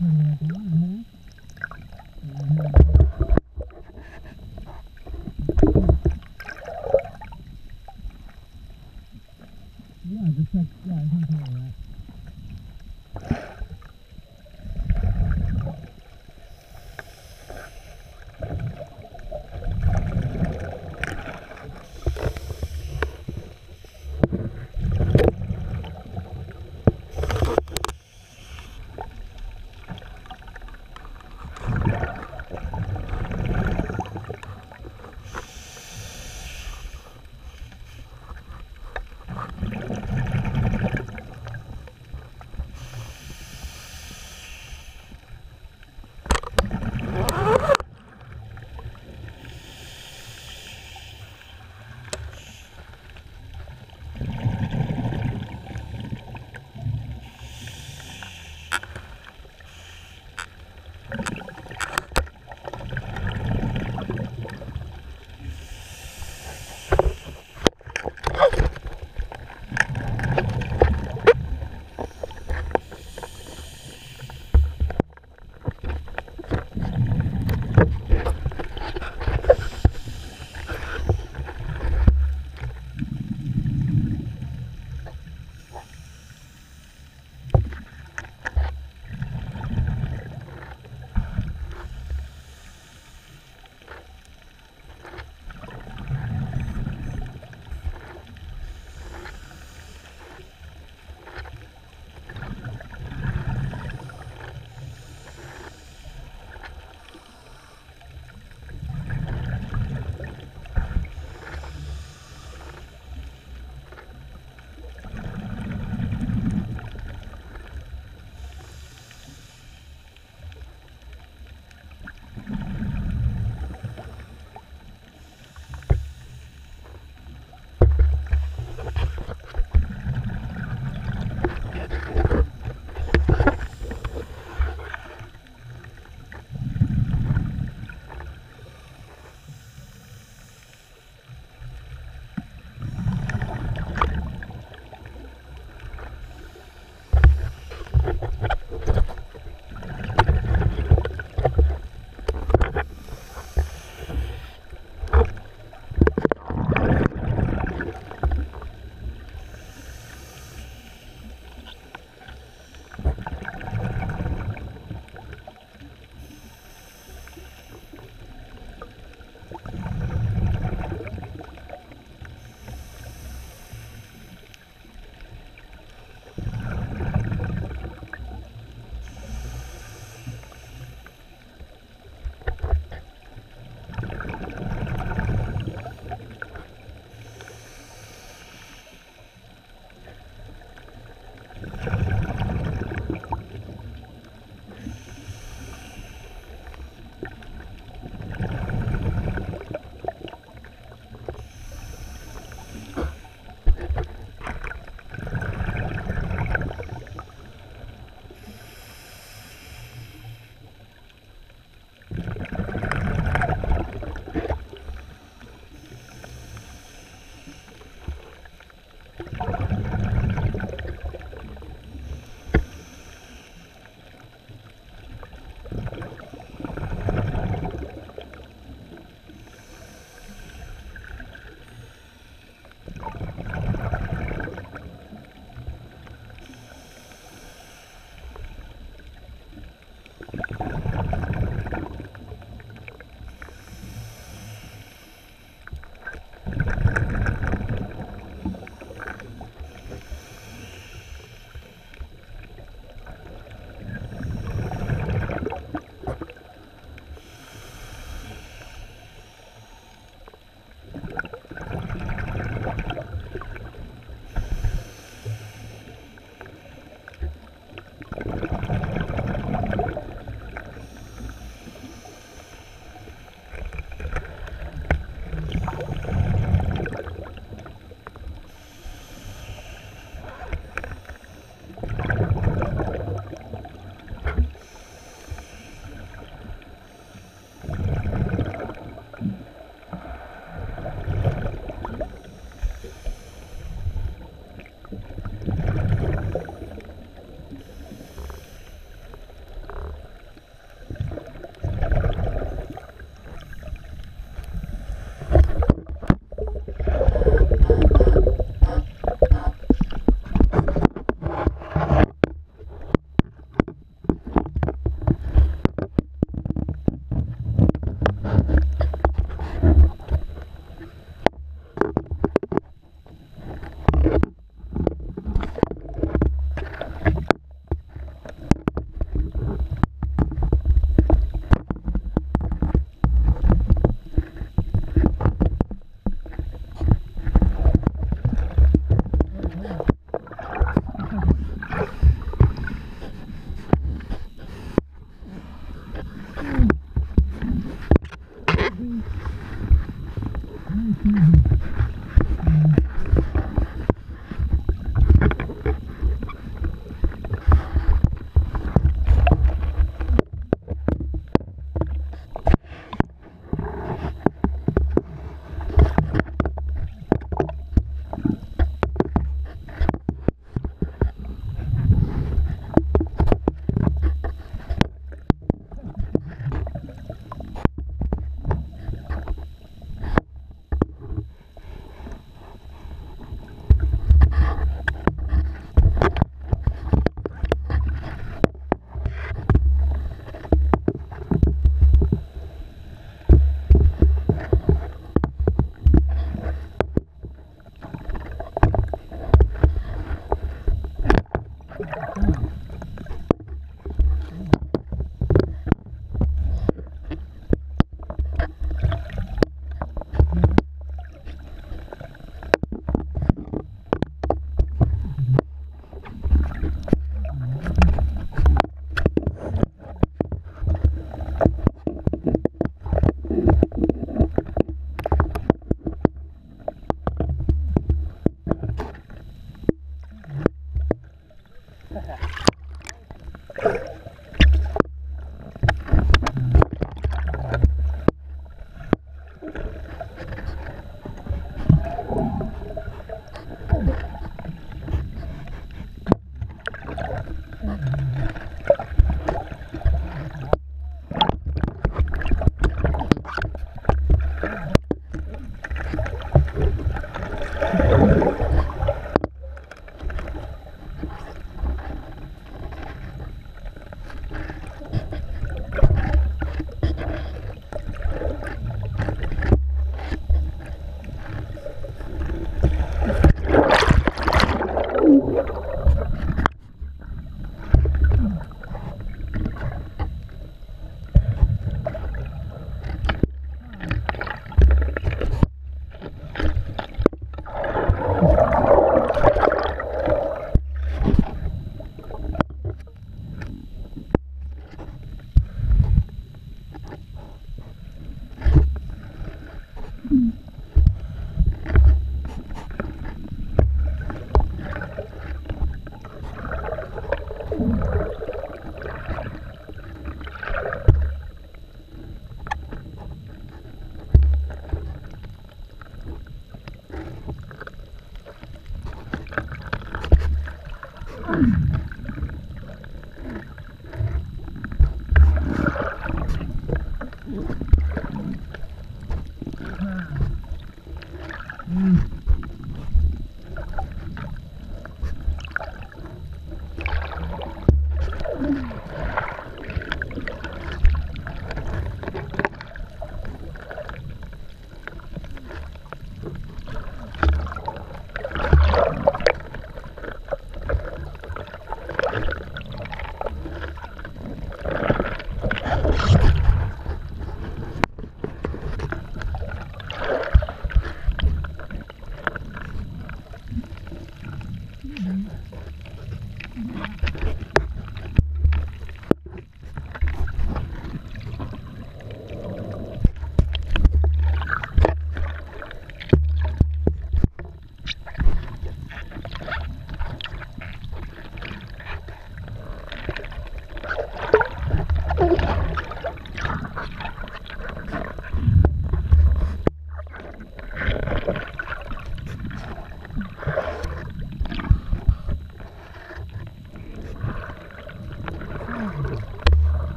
Gracias.